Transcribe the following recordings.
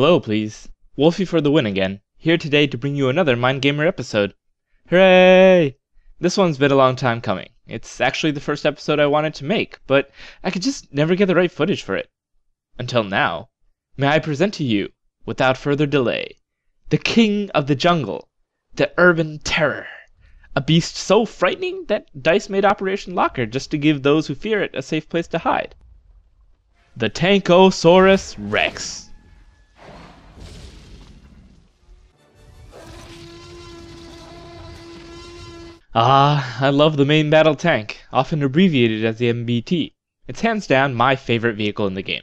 Hello, please. Wolfy for the win again, here today to bring you another Mindgamer episode. Hooray! This one's been a long time coming. It's actually the first episode I wanted to make, but I could just never get the right footage for it. Until now. May I present to you, without further delay, the King of the Jungle, the Urban Terror, a beast so frightening that DICE made Operation Locker just to give those who fear it a safe place to hide. The Tankosaurus Rex. Ah, I love the main battle tank, often abbreviated as the MBT. It's hands down my favorite vehicle in the game.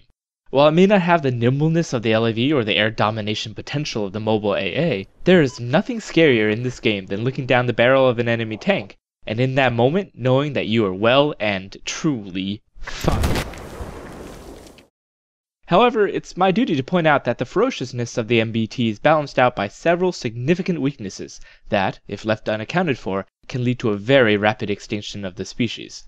While it may not have the nimbleness of the LAV or the air domination potential of the mobile AA, there is nothing scarier in this game than looking down the barrel of an enemy tank, and in that moment knowing that you are well and truly fucked. However, it's my duty to point out that the ferociousness of the MBT is balanced out by several significant weaknesses that, if left unaccounted for, can lead to a very rapid extinction of the species.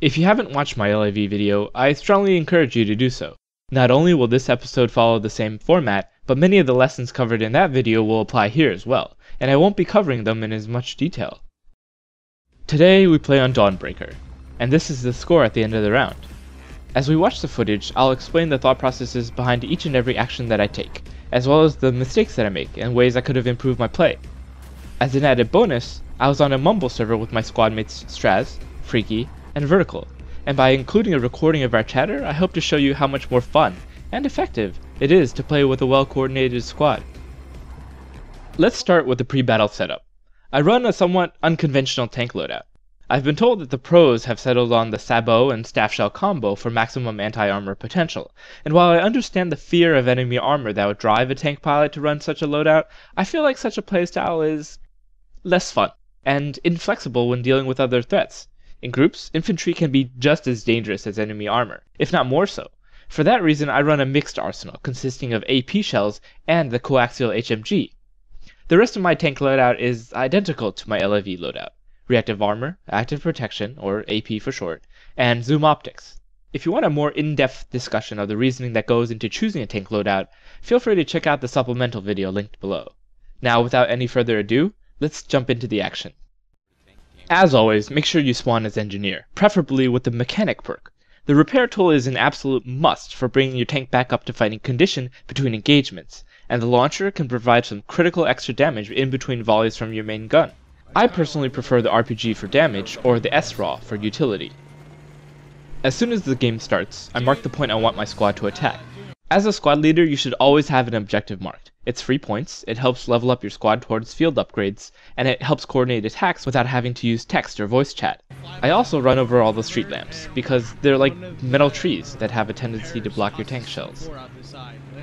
If you haven't watched my LAV video, I strongly encourage you to do so. Not only will this episode follow the same format, but many of the lessons covered in that video will apply here as well, and I won't be covering them in as much detail. Today we play on Dawnbreaker, and this is the score at the end of the round. As we watch the footage, I'll explain the thought processes behind each and every action that I take, as well as the mistakes that I make and ways I could have improved my play. As an added bonus, I was on a Mumble server with my squad mates Straz, Freaky, and Vertical, and by including a recording of our chatter, I hope to show you how much more fun and effective it is to play with a well-coordinated squad. Let's start with the pre-battle setup. I run a somewhat unconventional tank loadout. I've been told that the pros have settled on the Sabot and Staff Shell combo for maximum anti-armor potential, and while I understand the fear of enemy armor that would drive a tank pilot to run such a loadout, I feel like such a playstyle is less fun and inflexible when dealing with other threats. In groups, infantry can be just as dangerous as enemy armor, if not more so. For that reason, I run a mixed arsenal consisting of AP shells and the coaxial HMG. The rest of my tank loadout is identical to my LAV loadout reactive armor, active protection, or AP for short, and zoom optics. If you want a more in-depth discussion of the reasoning that goes into choosing a tank loadout, feel free to check out the supplemental video linked below. Now, without any further ado, let's jump into the action. As always, make sure you spawn as engineer, preferably with the mechanic perk. The repair tool is an absolute must for bringing your tank back up to fighting condition between engagements, and the launcher can provide some critical extra damage in between volleys from your main gun. I personally prefer the RPG for damage or the SRAW for utility. As soon as the game starts, I mark the point I want my squad to attack. As a squad leader, you should always have an objective marked. It's free points, it helps level up your squad towards field upgrades, and it helps coordinate attacks without having to use text or voice chat. I also run over all the street lamps, because they're like metal trees that have a tendency to block your tank shells.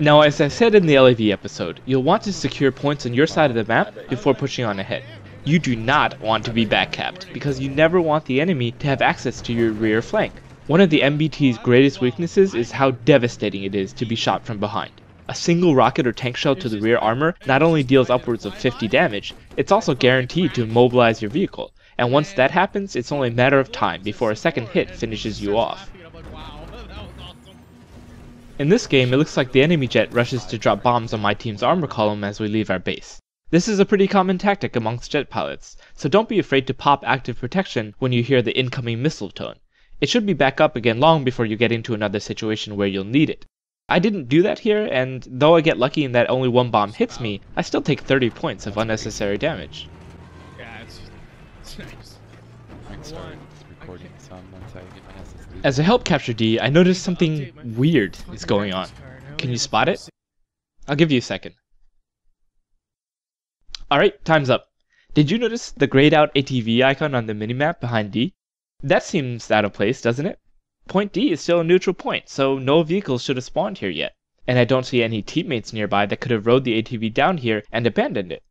Now as I said in the LAV episode, you'll want to secure points on your side of the map before pushing on ahead. You do not want to be backcapped, because you never want the enemy to have access to your rear flank. One of the MBT's greatest weaknesses is how devastating it is to be shot from behind. A single rocket or tank shell to the rear armor not only deals upwards of 50 damage, it's also guaranteed to immobilize your vehicle, and once that happens, it's only a matter of time before a second hit finishes you off. In this game, it looks like the enemy jet rushes to drop bombs on my team's armor column as we leave our base. This is a pretty common tactic amongst jet pilots, so don't be afraid to pop active protection when you hear the incoming missile tone. It should be back up again long before you get into another situation where you'll need it. I didn't do that here, and though I get lucky in that only one bomb hits me, I still take 30 points of unnecessary damage. Yeah, it's, it's nice. As a help capture D, I noticed something weird is going on. Can you spot it? I'll give you a second. Alright, time's up. Did you notice the grayed out ATV icon on the minimap behind D? That seems out of place, doesn't it? Point D is still a neutral point, so no vehicles should have spawned here yet. And I don't see any teammates nearby that could have rode the ATV down here and abandoned it.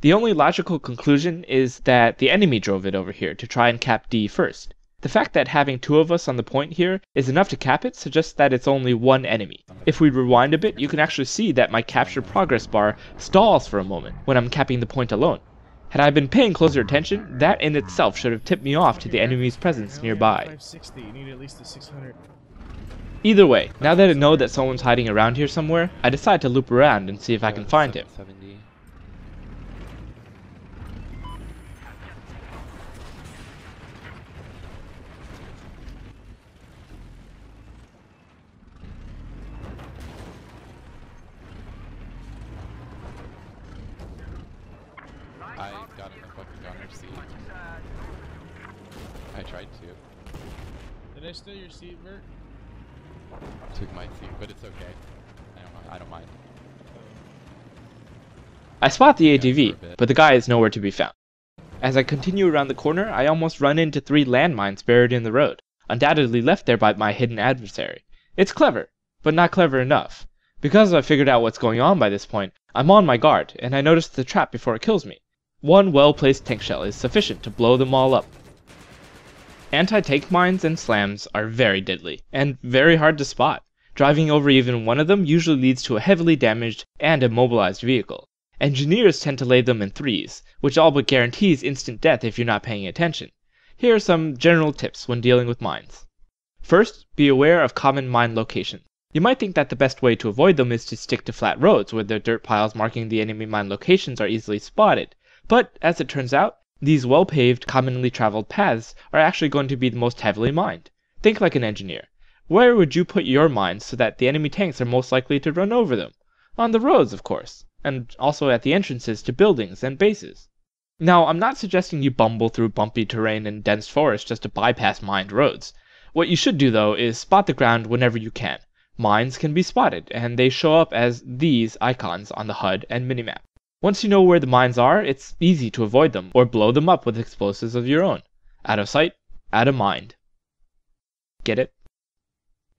The only logical conclusion is that the enemy drove it over here to try and cap D first. The fact that having two of us on the point here is enough to cap it suggests that it's only one enemy. If we rewind a bit, you can actually see that my capture progress bar stalls for a moment when I'm capping the point alone. Had I been paying closer attention, that in itself should have tipped me off to the enemy's presence nearby. Either way, now that I know that someone's hiding around here somewhere, I decide to loop around and see if I can find him. 70. I got in the fucking gunner seat. I tried to. Did I steal your seat, Bert? Took my seat, but it's okay. I don't, mi- I don't mind. I spot the Yeah, for a ATV, but the guy is nowhere to be found. As I continue around the corner, I almost run into three landmines buried in the road, undoubtedly left there by my hidden adversary. It's clever, but not clever enough. Because I've figured out what's going on by this point, I'm on my guard, and I notice the trap before it kills me. One well-placed tank shell is sufficient to blow them all up. Anti-tank mines and SLAMs are very deadly, and very hard to spot. Driving over even one of them usually leads to a heavily damaged and immobilized vehicle. Engineers tend to lay them in threes, which all but guarantees instant death if you're not paying attention. Here are some general tips when dealing with mines. First, be aware of common mine locations. You might think that the best way to avoid them is to stick to flat roads where the dirt piles marking the enemy mine locations are easily spotted, but as it turns out, these well paved, commonly traveled paths are actually going to be the most heavily mined. Think like an engineer. Where would you put your mines so that the enemy tanks are most likely to run over them? On the roads, of course, and also at the entrances to buildings and bases. Now, I'm not suggesting you bumble through bumpy terrain and dense forest just to bypass mined roads. What you should do, though, is spot the ground whenever you can. Mines can be spotted, and they show up as these icons on the HUD and minimap. Once you know where the mines are, it's easy to avoid them or blow them up with explosives of your own. Out of sight, out of mind. Get it?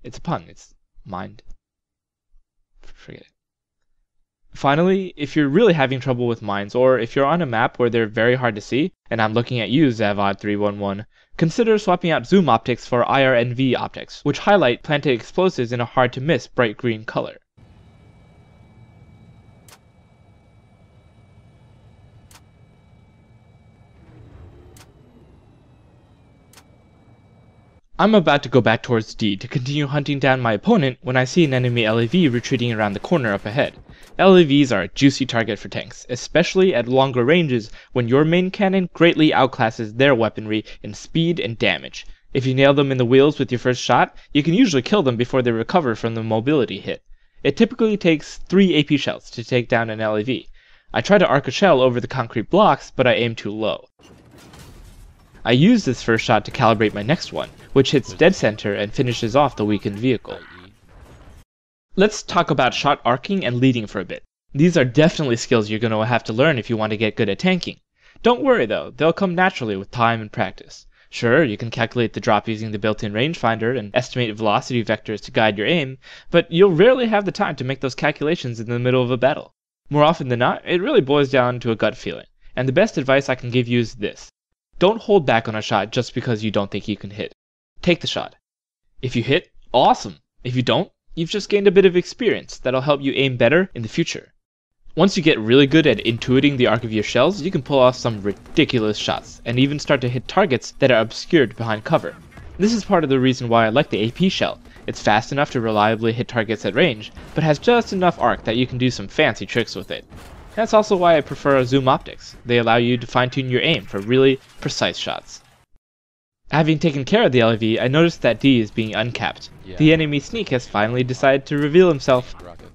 It's a pun. It's mind. Forget it. Finally, if you're really having trouble with mines, or if you're on a map where they're very hard to see, and I'm looking at you, Zavod311, consider swapping out zoom optics for IRNV optics, which highlight planted explosives in a hard to miss bright green color. I'm about to go back towards D to continue hunting down my opponent when I see an enemy LAV retreating around the corner up ahead. LAVs are a juicy target for tanks, especially at longer ranges when your main cannon greatly outclasses their weaponry in speed and damage. If you nail them in the wheels with your first shot, you can usually kill them before they recover from the mobility hit. It typically takes 3 AP shells to take down an LAV. I try to arc a shell over the concrete blocks, but I aim too low. I use this first shot to calibrate my next one, which hits dead center and finishes off the weakened vehicle. Let's talk about shot arcing and leading for a bit. These are definitely skills you're going to have to learn if you want to get good at tanking. Don't worry though, they'll come naturally with time and practice. Sure, you can calculate the drop using the built-in rangefinder and estimate velocity vectors to guide your aim, but you'll rarely have the time to make those calculations in the middle of a battle. More often than not, it really boils down to a gut feeling, and the best advice I can give you is this. Don't hold back on a shot just because you don't think you can hit. Take the shot. If you hit, awesome. If you don't, you've just gained a bit of experience that'll help you aim better in the future. Once you get really good at intuiting the arc of your shells, you can pull off some ridiculous shots, and even start to hit targets that are obscured behind cover. This is part of the reason why I like the AP shell. It's fast enough to reliably hit targets at range, but has just enough arc that you can do some fancy tricks with it. That's also why I prefer zoom optics. They allow you to fine tune your aim for really precise shots. Having taken care of the LAV, I noticed that D is being uncapped. Yeah. The enemy sneak has finally decided to reveal himself. Rocket.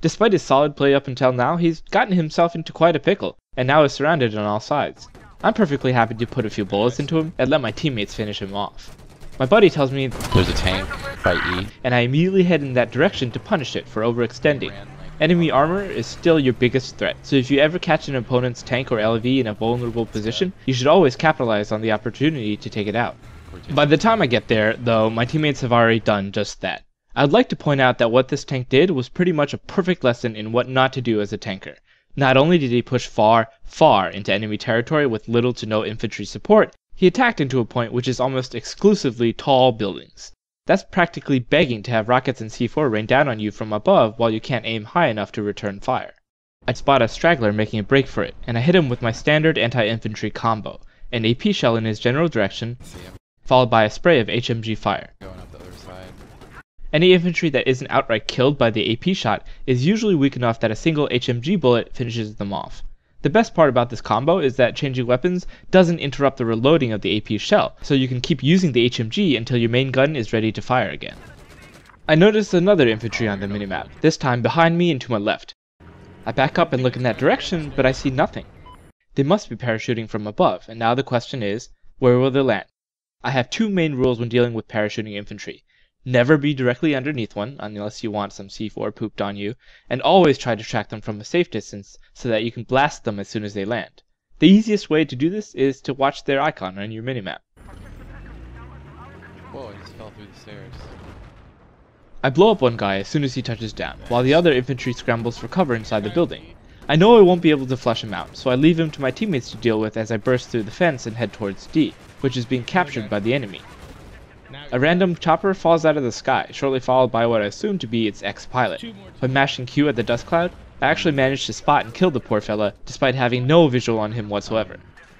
Despite his solid play up until now, he's gotten himself into quite a pickle, and now is surrounded on all sides. I'm perfectly happy to put a few bullets into him and let my teammates finish him off. My buddy tells me, There's a tank by E. and I immediately head in that direction to punish it for overextending. Enemy armor is still your biggest threat, so if you ever catch an opponent's tank or LAV in a vulnerable position, you should always capitalize on the opportunity to take it out. By the time I get there, though, my teammates have already done just that. I'd like to point out that what this tank did was pretty much a perfect lesson in what not to do as a tanker. Not only did he push far, far into enemy territory with little to no infantry support, he attacked into a point which is almost exclusively tall buildings. That's practically begging to have rockets and C4 rain down on you from above while you can't aim high enough to return fire. I spot a straggler making a break for it, and I hit him with my standard anti-infantry combo, an AP shell in his general direction, followed by a spray of HMG fire. going up the other side. Any infantry that isn't outright killed by the AP shot is usually weak enough that a single HMG bullet finishes them off. The best part about this combo is that changing weapons doesn't interrupt the reloading of the AP shell, so you can keep using the HMG until your main gun is ready to fire again. I noticed another infantry on the minimap, this time behind me and to my left. I back up and look in that direction, but I see nothing. They must be parachuting from above, and now the question is, where will they land? I have two main rules when dealing with parachuting infantry. Never be directly underneath one, unless you want some C4 pooped on you, and always try to track them from a safe distance so that you can blast them as soon as they land. The easiest way to do this is to watch their icon on your minimap. Whoa, I just fell through the stairs. I blow up one guy as soon as he touches down, while the other infantry scrambles for cover inside the building. I know I won't be able to flush him out, so I leave him to my teammates to deal with as I burst through the fence and head towards D, which is being captured by the enemy. A random chopper falls out of the sky, shortly followed by what I assume to be its ex-pilot. When mashing Q at the dust cloud, I actually managed to spot and kill the poor fella, despite having no visual on him whatsoever.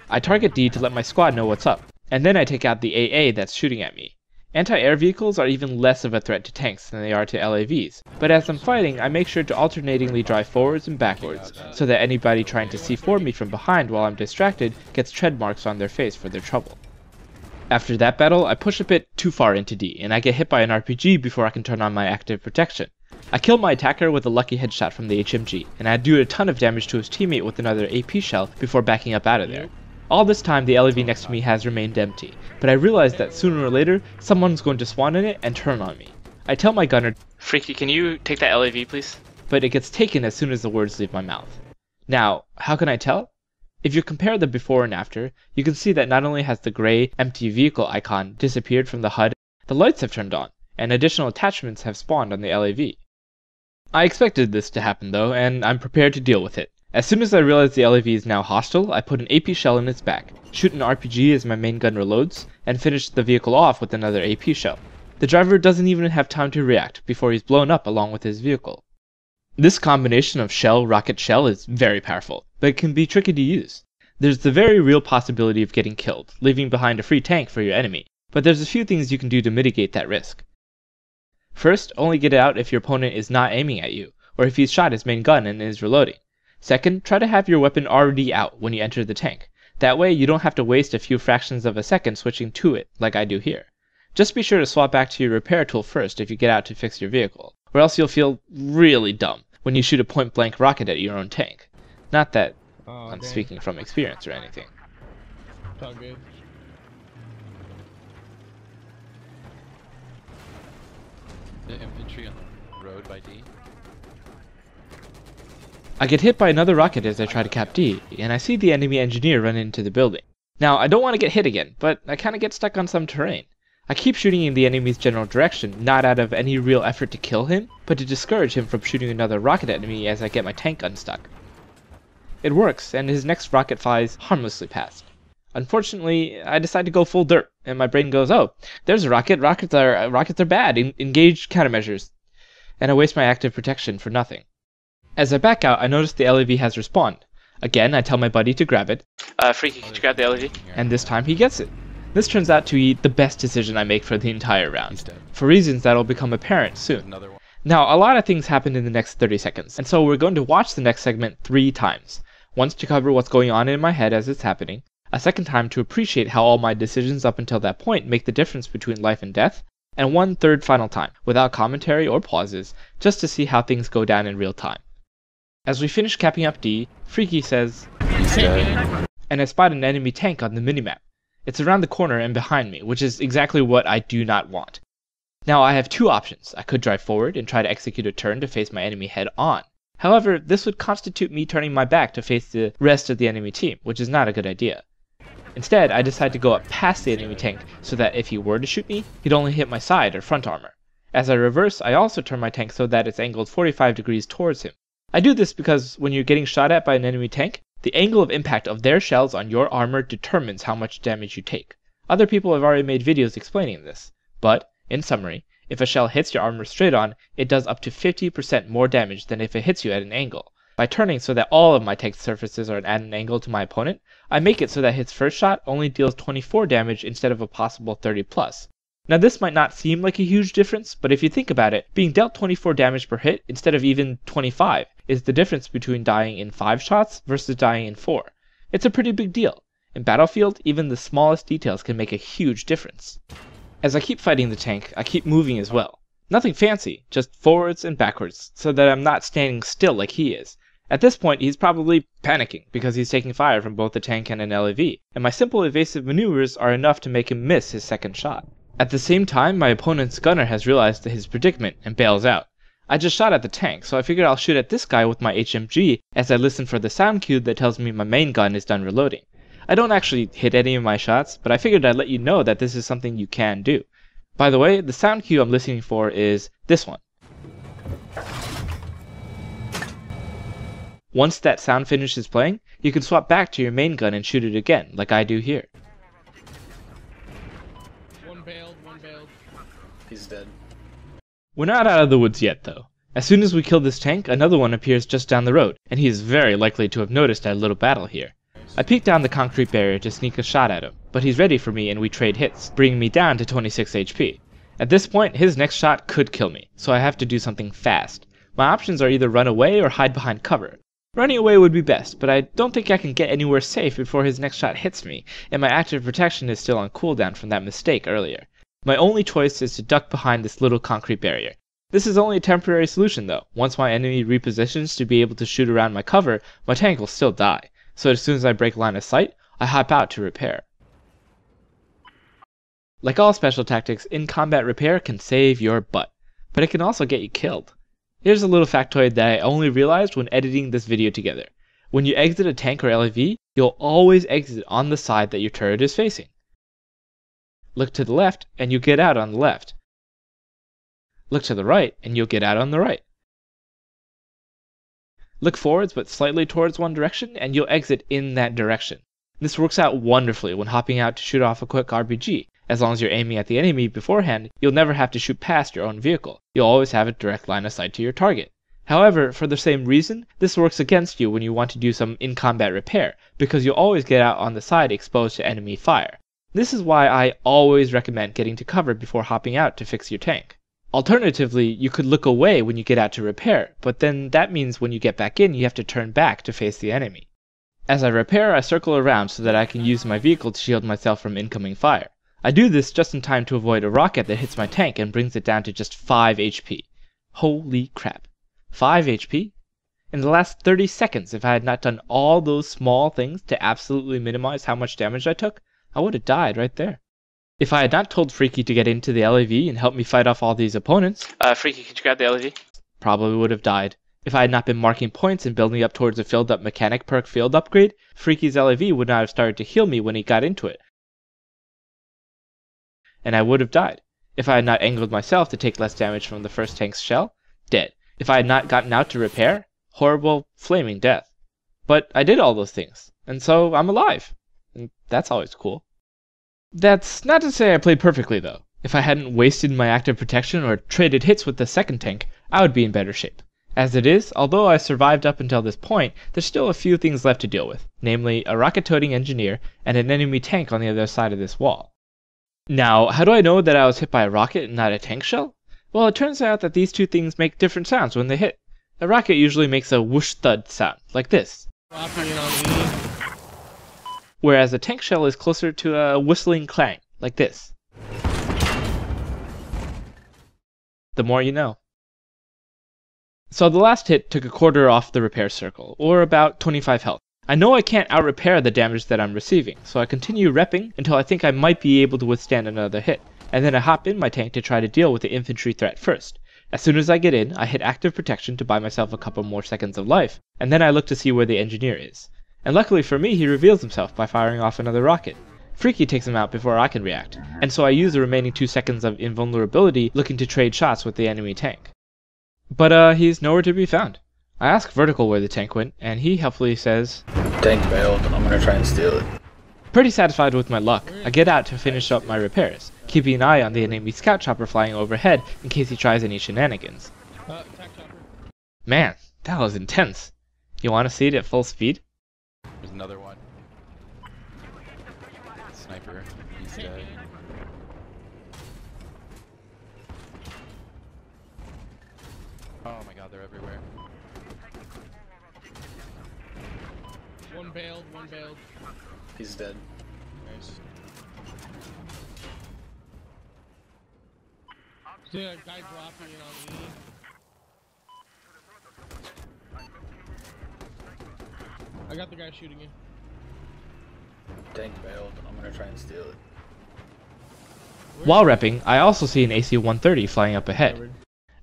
I target D to let my squad know what's up, and then I take out the AA that's shooting at me. Anti-air vehicles are even less of a threat to tanks than they are to LAVs, but as I'm fighting, I make sure to alternatingly drive forwards and backwards, so that anybody trying to C4 me from behind while I'm distracted gets tread marks on their face for their trouble. After that battle, I push a bit too far into D, and I get hit by an RPG before I can turn on my active protection. I kill my attacker with a lucky headshot from the HMG, and I do a ton of damage to his teammate with another AP shell before backing up out of there. All this time the LAV next to me has remained empty, but I realize that sooner or later someone's going to spawn in it and turn on me. I tell my gunner, Freaky, can you take that LAV please? But it gets taken as soon as the words leave my mouth. Now, how can I tell? If you compare the before and after, you can see that not only has the gray, empty vehicle icon disappeared from the HUD, the lights have turned on, and additional attachments have spawned on the LAV. I expected this to happen though, and I'm prepared to deal with it. As soon as I realize the LAV is now hostile, I put an AP shell in its back, shoot an RPG as my main gun reloads, and finish the vehicle off with another AP shell. The driver doesn't even have time to react before he's blown up along with his vehicle. This combination of shell rocket shell is very powerful, but it can be tricky to use. There's the very real possibility of getting killed, leaving behind a free tank for your enemy, but there's a few things you can do to mitigate that risk. First, only get out if your opponent is not aiming at you, or if he's shot his main gun and is reloading. Second, try to have your weapon already out when you enter the tank. That way you don't have to waste a few fractions of a second switching to it, like I do here. Just be sure to swap back to your repair tool first if you get out to fix your vehicle, or else you'll feel really dumb when you shoot a point blank rocket at your own tank. Not that Oh, I'm dang. speaking from experience or anything. It's all good. The infantry on the road by D. I get hit by another rocket as I try to cap D, and I see the enemy engineer run into the building. Now, I don't want to get hit again, but I kinda get stuck on some terrain. I keep shooting in the enemy's general direction, not out of any real effort to kill him, but to discourage him from shooting another rocket at me as I get my tank unstuck. It works, and his next rocket flies harmlessly past. Unfortunately, I decide to go full dirt, and my brain goes, "Oh, there's a rocket. Rockets are rockets are bad. En- engage countermeasures." And I waste my active protection for nothing. As I back out, I notice the LAV has respawned. Again, I tell my buddy to grab it. Uh, Freaky, could you grab the there's LAV? something here. And this time he gets it. This turns out to be the best decision I make for the entire round, for reasons that'll become apparent soon. Now, a lot of things happen in the next 30 seconds, and so we're going to watch the next segment three times. Once to cover what's going on in my head as it's happening, a second time to appreciate how all my decisions up until that point make the difference between life and death, and one third final time, without commentary or pauses, just to see how things go down in real time. As we finish capping up D, Freaky says, and I spot an enemy tank on the minimap. It's around the corner and behind me, which is exactly what I do not want. Now I have two options. I could drive forward and try to execute a turn to face my enemy head on. However, this would constitute me turning my back to face the rest of the enemy team, which is not a good idea. Instead, I decide to go up past the enemy tank so that if he were to shoot me, he'd only hit my side or front armor. As I reverse, I also turn my tank so that it's angled 45 degrees towards him. I do this because when you're getting shot at by an enemy tank, the angle of impact of their shells on your armor determines how much damage you take. Other people have already made videos explaining this, but, in summary, if a shell hits your armor straight on, it does up to 50% more damage than if it hits you at an angle. By turning so that all of my tank surfaces are at an angle to my opponent, I make it so that his first shot only deals 24 damage instead of a possible 30 plus. Now this might not seem like a huge difference, but if you think about it, being dealt 24 damage per hit instead of even 25 is the difference between dying in 5 shots versus dying in 4. It's a pretty big deal. In Battlefield, even the smallest details can make a huge difference. As I keep fighting the tank, I keep moving as well. Nothing fancy, just forwards and backwards, so that I'm not standing still like he is. At this point, he's probably panicking because he's taking fire from both the tank and an LAV, and my simple evasive maneuvers are enough to make him miss his second shot. At the same time, my opponent's gunner has realized his predicament and bails out. I just shot at the tank, so I figured I'll shoot at this guy with my HMG as I listen for the sound cue that tells me my main gun is done reloading. I don't actually hit any of my shots, but I figured I'd let you know that this is something you can do. By the way, the sound cue I'm listening for is this one. Once that sound finishes playing, you can swap back to your main gun and shoot it again, like I do here. One bailed, one bailed. He's dead. We're not out of the woods yet, though. As soon as we kill this tank, another one appears just down the road, and he is very likely to have noticed our little battle here. I peek down the concrete barrier to sneak a shot at him, but he's ready for me and we trade hits, bringing me down to 26 HP. At this point, his next shot could kill me, so I have to do something fast. My options are either run away or hide behind cover. Running away would be best, but I don't think I can get anywhere safe before his next shot hits me, and my active protection is still on cooldown from that mistake earlier. My only choice is to duck behind this little concrete barrier. This is only a temporary solution though. Once my enemy repositions to be able to shoot around my cover, my tank will still die. So as soon as I break line of sight, I hop out to repair. Like all special tactics, in combat repair can save your butt, but it can also get you killed. Here's a little factoid that I only realized when editing this video together. When you exit a tank or LAV, you'll always exit on the side that your turret is facing. Look to the left and you get out on the left. Look to the right and you'll get out on the right. Look forwards but slightly towards one direction and you'll exit in that direction. This works out wonderfully when hopping out to shoot off a quick RPG. As long as you're aiming at the enemy beforehand, you'll never have to shoot past your own vehicle. You'll always have a direct line of sight to your target. However, for the same reason, this works against you when you want to do some in-combat repair, because you'll always get out on the side exposed to enemy fire. This is why I always recommend getting to cover before hopping out to fix your tank. Alternatively, you could look away when you get out to repair, but then that means when you get back in, you have to turn back to face the enemy. As I repair, I circle around so that I can use my vehicle to shield myself from incoming fire. I do this just in time to avoid a rocket that hits my tank and brings it down to just 5 HP. Holy crap. 5 HP? In the last 30 seconds, if I had not done all those small things to absolutely minimize how much damage I took, I would have died right there. If I had not told Freaky to get into the LAV and help me fight off all these opponents, uh, Freaky, could you grab the LAV? Probably would have died. If I had not been marking points and building up towards a filled up mechanic perk field upgrade, Freaky's LAV would not have started to heal me when he got into it. And I would have died. If I had not angled myself to take less damage from the first tank's shell, dead. If I had not gotten out to repair, horrible, flaming death. But I did all those things, and so I'm alive. That's always cool. That's not to say I played perfectly, though. If I hadn't wasted my active protection or traded hits with the second tank, I would be in better shape. As it is, although I survived up until this point, there's still a few things left to deal with, namely a rocket-toting engineer and an enemy tank on the other side of this wall. Now, how do I know that I was hit by a rocket and not a tank shell? Well, it turns out that these two things make different sounds when they hit. A rocket usually makes a whoosh thud sound, like this. Whereas a tank shell is closer to a whistling clang, like this. The more you know. So the last hit took a quarter off the repair circle, or about 25 health. I know I can't out-repair the damage that I'm receiving, so I continue repping until I think I might be able to withstand another hit, and then I hop in my tank to try to deal with the infantry threat first. As soon as I get in, I hit active protection to buy myself a couple more seconds of life, and then I look to see where the engineer is. And luckily for me, he reveals himself by firing off another rocket. Freaky takes him out before I can react, and so I use the remaining two seconds of invulnerability looking to trade shots with the enemy tank. But uh, he's nowhere to be found. I ask Vertical where the tank went, and he helpfully says, Tank bailed. I'm gonna try and steal it. Pretty satisfied with my luck, I get out to finish up my repairs, keeping an eye on the enemy scout chopper flying overhead in case he tries any shenanigans. Uh, attack chopper. Man, that was intense. You want to see it at full speed? another one. Sniper. He's dead. Oh my god, they're everywhere. One bailed, one bailed. He's dead. Nice. Dude, a guy dropping it on me. I got the guy shooting you. Tank bailed. I'm gonna try and steal it. While repping, I also see an AC-130 flying up ahead.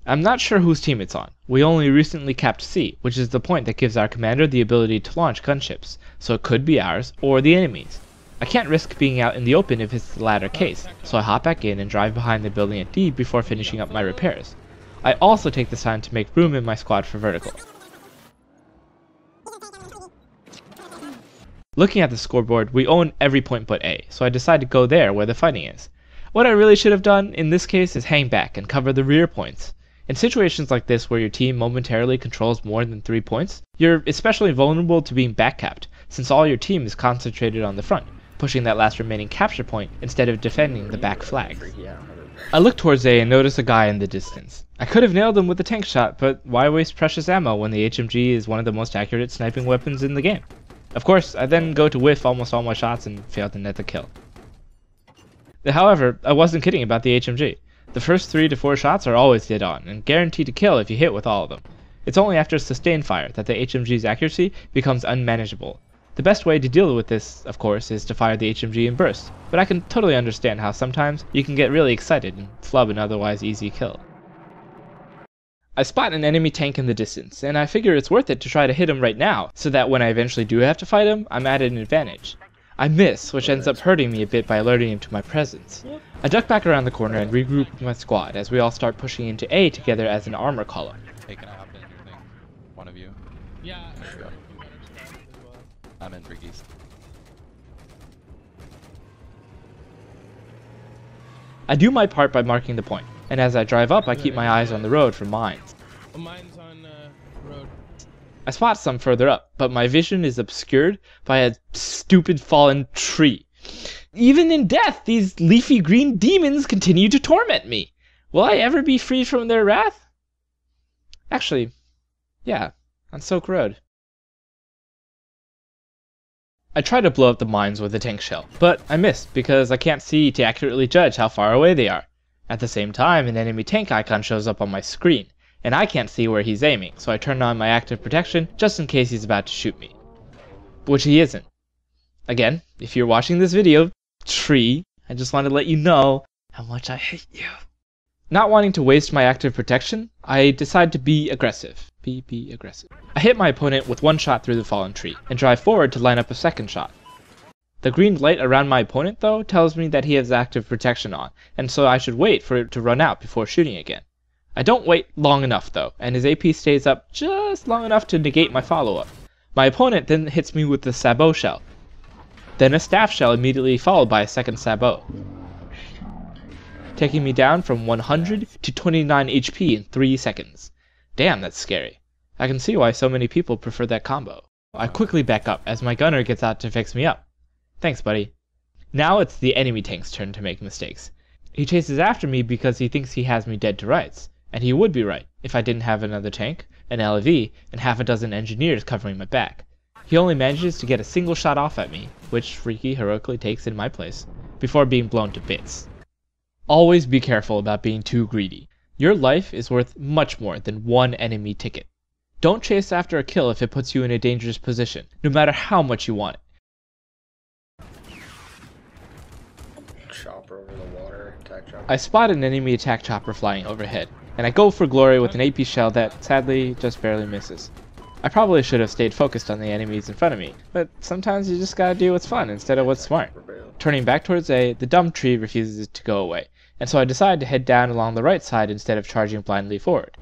I'm not sure whose team it's on. We only recently capped C, which is the point that gives our commander the ability to launch gunships, so it could be ours or the enemy's. I can't risk being out in the open if it's the latter uh, case, so I hop back in and drive behind the building at D before finishing up my repairs. I also take this time to make room in my squad for vertical. Looking at the scoreboard, we own every point but A, so I decide to go there where the fighting is. What I really should have done in this case is hang back and cover the rear points. In situations like this where your team momentarily controls more than 3 points, you're especially vulnerable to being backcapped, since all your team is concentrated on the front, pushing that last remaining capture point instead of defending the back flags. I look towards A and notice a guy in the distance. I could have nailed him with a tank shot, but why waste precious ammo when the HMG is one of the most accurate sniping weapons in the game? Of course, I then go to whiff almost all my shots and fail to net the kill. However, I wasn't kidding about the HMG. The first 3 to 4 shots are always dead on, and guaranteed to kill if you hit with all of them. It's only after sustained fire that the HMG's accuracy becomes unmanageable. The best way to deal with this, of course, is to fire the HMG in bursts, but I can totally understand how sometimes you can get really excited and flub an otherwise easy kill. I spot an enemy tank in the distance, and I figure it's worth it to try to hit him right now, so that when I eventually do have to fight him, I'm at an advantage. I miss, which ends up hurting me a bit by alerting him to my presence. I duck back around the corner and regroup with my squad as we all start pushing into A together as an armor column. Hey, can I hop in your thing? One of you. Yeah, I There we go. think better spot as well. I'm in Brick East. I do my part by marking the point, and as I drive up I keep my eyes on the road for mines. Mine's on uh, road. I spot some further up, but my vision is obscured by a stupid fallen tree. Even in death, these leafy green demons continue to torment me. Will I ever be free from their wrath? Actually, yeah, on Silk Road. I try to blow up the mines with a tank shell, but I miss because I can't see to accurately judge how far away they are. At the same time, an enemy tank icon shows up on my screen, and I can't see where he's aiming, so I turn on my active protection just in case he's about to shoot me. Which he isn't. Again, if you're watching this video, tree, I just want to let you know how much I hate you. Not wanting to waste my active protection, I decide to be aggressive. Be, be aggressive. I hit my opponent with one shot through the fallen tree, and drive forward to line up a second shot. The green light around my opponent, though, tells me that he has active protection on, and so I should wait for it to run out before shooting again. I don't wait long enough, though, and his AP stays up just long enough to negate my follow-up. My opponent then hits me with the sabot shell, then a staff shell immediately followed by a second sabot, taking me down from 100 to 29 HP in 3 seconds. Damn, that's scary. I can see why so many people prefer that combo. I quickly back up as my gunner gets out to fix me up. Thanks, buddy. Now it's the enemy tank's turn to make mistakes. He chases after me because he thinks he has me dead to rights, and he would be right if I didn't have another tank, an LAV, and half a dozen engineers covering my back. He only manages to get a single shot off at me, which Freaky heroically takes in my place, before being blown to bits. Always be careful about being too greedy. Your life is worth much more than one enemy ticket. Don't chase after a kill if it puts you in a dangerous position, no matter how much you want it. I spot an enemy attack chopper flying overhead, and I go for glory with an AP shell that sadly just barely misses. I probably should have stayed focused on the enemies in front of me, but sometimes you just gotta do what's fun instead of what's smart. Turning back towards A, the dumb tree refuses to go away, and so I decide to head down along the right side instead of charging blindly forward.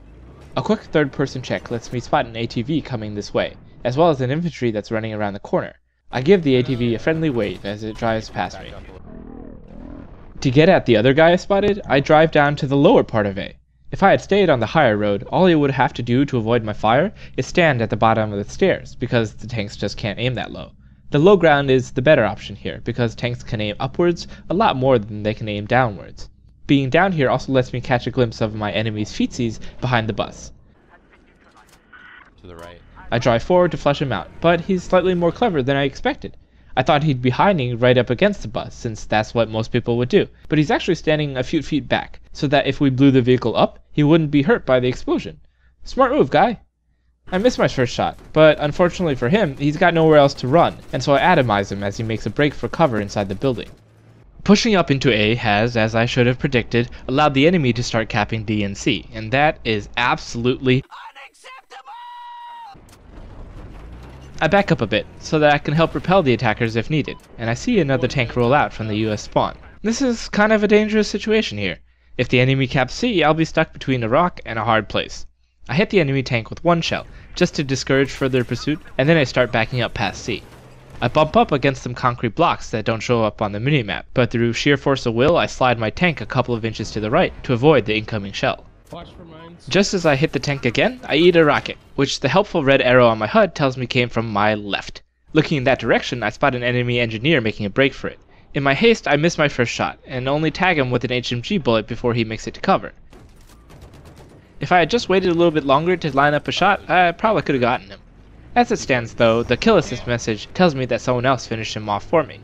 A quick third person check lets me spot an ATV coming this way, as well as an infantry that's running around the corner. I give the ATV a friendly wave as it drives past me. Back up a little. To get at the other guy I spotted, I drive down to the lower part of A. If I had stayed on the higher road, all I would have to do to avoid my fire is stand at the bottom of the stairs, because the tanks just can't aim that low. The low ground is the better option here, because tanks can aim upwards a lot more than they can aim downwards. Being down here also lets me catch a glimpse of my enemy's feetsies behind the bus. to the right. I drive forward to flush him out, but he's slightly more clever than I expected. I thought he'd be hiding right up against the bus, since that's what most people would do, but he's actually standing a few feet back, so that if we blew the vehicle up, he wouldn't be hurt by the explosion. Smart move, guy! I missed my first shot, but unfortunately for him, he's got nowhere else to run, and so I atomize him as he makes a break for cover inside the building. Pushing up into A has, as I should have predicted, allowed the enemy to start capping D and C, and that is absolutely I back up a bit, so that I can help repel the attackers if needed, and I see another tank roll out from the US spawn. This is kind of a dangerous situation here. If the enemy caps C, I'll be stuck between a rock and a hard place. I hit the enemy tank with one shell, just to discourage further pursuit, and then I start backing up past C. I bump up against some concrete blocks that don't show up on the minimap, but through sheer force of will I slide my tank a couple of inches to the right to avoid the incoming shell. Just as I hit the tank again, I eat a rocket, which the helpful red arrow on my HUD tells me came from my left. Looking in that direction, I spot an enemy engineer making a break for it. In my haste, I miss my first shot, and only tag him with an HMG bullet before he makes it to cover. If I had just waited a little bit longer to line up a shot, I probably could have gotten him. As it stands though, the kill assist message tells me that someone else finished him off for me.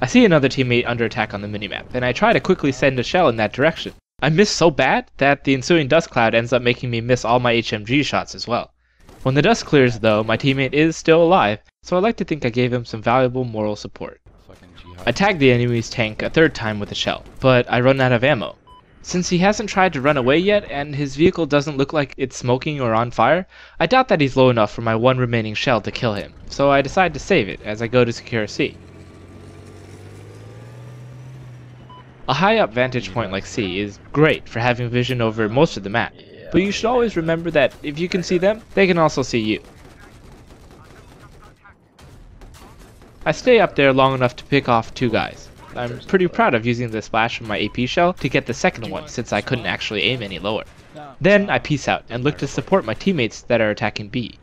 I see another teammate under attack on the minimap, and I try to quickly send a shell in that direction. I miss so bad that the ensuing dust cloud ends up making me miss all my HMG shots as well. When the dust clears though, my teammate is still alive, so I like to think I gave him some valuable moral support. I tag the enemy's tank a third time with a shell, but I run out of ammo. Since he hasn't tried to run away yet, and his vehicle doesn't look like it's smoking or on fire, I doubt that he's low enough for my one remaining shell to kill him, so I decide to save it as I go to secure C. A high up vantage point like C is great for having vision over most of the map, but you should always remember that if you can see them, they can also see you. I stay up there long enough to pick off two guys. I'm pretty proud of using the splash from my AP shell to get the second one since I couldn't actually aim any lower. Then I peace out and look to support my teammates that are attacking B.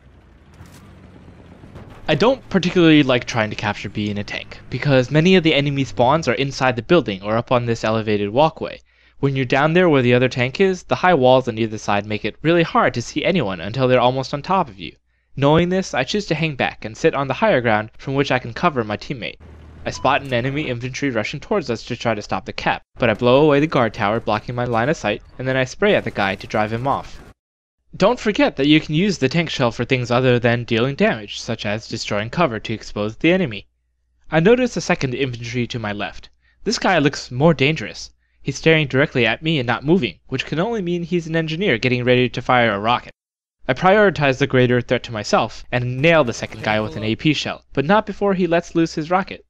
I don't particularly like trying to capture B in a tank, because many of the enemy spawns are inside the building or up on this elevated walkway. When you're down there where the other tank is, the high walls on either side make it really hard to see anyone until they're almost on top of you. Knowing this, I choose to hang back and sit on the higher ground from which I can cover my teammate. I spot an enemy infantry rushing towards us to try to stop the cap, but I blow away the guard tower blocking my line of sight, and then I spray at the guy to drive him off. Don't forget that you can use the tank shell for things other than dealing damage, such as destroying cover to expose the enemy. I notice a second infantry to my left. This guy looks more dangerous. He's staring directly at me and not moving, which can only mean he's an engineer getting ready to fire a rocket. I prioritize the greater threat to myself and nail the second guy with an AP shell, but not before he lets loose his rocket.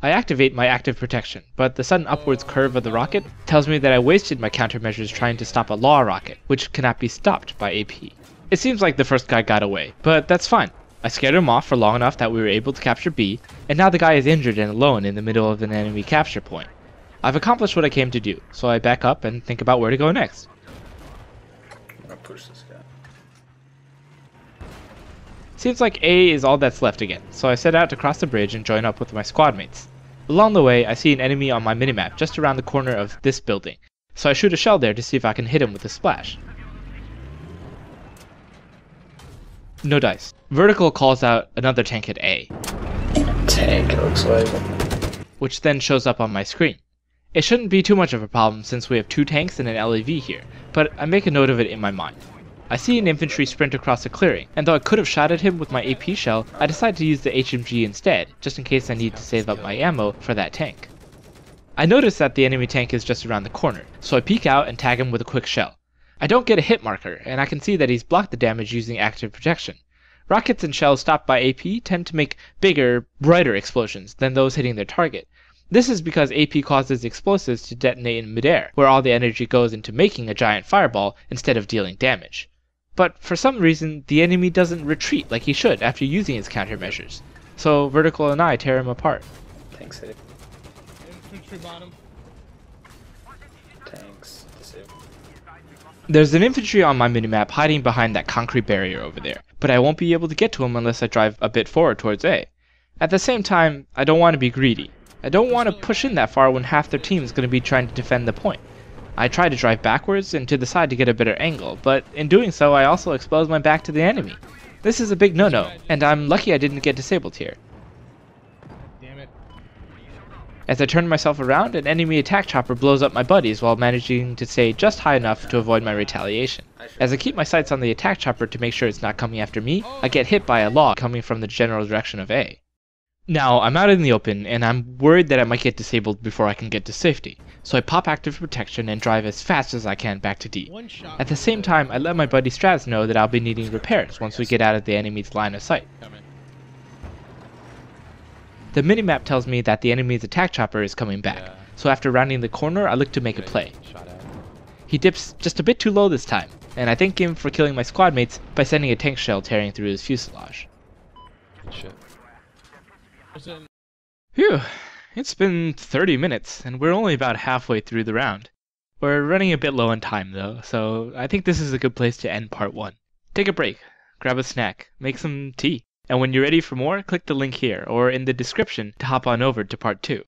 I activate my active protection, but the sudden upwards curve of the rocket tells me that I wasted my countermeasures trying to stop a LAW rocket, which cannot be stopped by AP. It seems like the first guy got away, but that's fine. I scared him off for long enough that we were able to capture B, and now the guy is injured and alone in the middle of an enemy capture point. I've accomplished what I came to do, so I back up and think about where to go next. I'm gonna push this guy. Seems like A is all that's left again, so I set out to cross the bridge and join up with my squad mates. Along the way, I see an enemy on my minimap just around the corner of this building, so I shoot a shell there to see if I can hit him with a splash. No dice. Vertical calls out another tank at A, Tank, it looks like. which then shows up on my screen. It shouldn't be too much of a problem since we have two tanks and an LAV here, but I make a note of it in my mind. I see an infantry sprint across a clearing, and though I could have shot at him with my AP shell, I decide to use the HMG instead, just in case I need to save up my ammo for that tank. I notice that the enemy tank is just around the corner, so I peek out and tag him with a quick shell. I don't get a hit marker, and I can see that he's blocked the damage using active protection. Rockets and shells stopped by AP tend to make bigger, brighter explosions than those hitting their target. This is because AP causes explosives to detonate in midair, where all the energy goes into making a giant fireball instead of dealing damage. But for some reason, the enemy doesn't retreat like he should after using his countermeasures. So Vertical and I tear him apart. Thanks, hit. Infantry bottom. Tanks disabled. There's an infantry on my minimap hiding behind that concrete barrier over there, but I won't be able to get to him unless I drive a bit forward towards A. At the same time, I don't want to be greedy. I don't want to push in that far when half their team is going to be trying to defend the point. I try to drive backwards and to the side to get a better angle, but in doing so I also expose my back to the enemy. This is a big no-no, and I'm lucky I didn't get disabled here. Damn it. As I turn myself around, an enemy attack chopper blows up my buddies while managing to stay just high enough to avoid my retaliation. As I keep my sights on the attack chopper to make sure it's not coming after me, I get hit by a log coming from the general direction of A. Now, I'm out in the open, and I'm worried that I might get disabled before I can get to safety, so I pop active protection and drive as fast as I can back to D. At the same time, I let my buddy Strathz know that I'll be needing repairs once we get out of the enemy's line of sight. The minimap tells me that the enemy's attack chopper is coming back, so after rounding the corner, I look to make a play. He dips just a bit too low this time, and I thank him for killing my squad mates by sending a tank shell tearing through his fuselage. Shit. An- Phew, it's been 30 minutes, and we're only about halfway through the round. We're running a bit low on time though, so I think this is a good place to end part 1. Take a break, grab a snack, make some tea, and when you're ready for more, click the link here or in the description to hop on over to part 2.